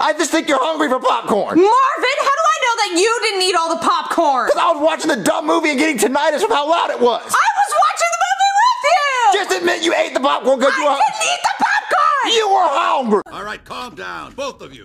I just think you're hungry for popcorn. Marvin, how do I know that you didn't eat all the popcorn? Because I was watching the dumb movie and getting tinnitus from how loud it was. I was watching the movie with you! Just admit you ate the popcorn because you I didn't eat the popcorn! You were hungry. All right, calm down, both of you.